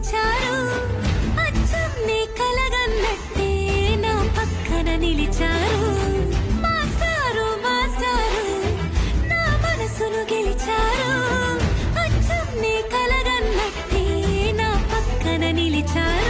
పిలిచారు అచ్చం నీ కలగన్నట్టే నా పక్కన నిలిచారు. మాస్టారు మాస్టారు నా మనసును గెలిచారు. అచ్చం నీ కలగన్నట్టే నా పక్కన నిలిచారు.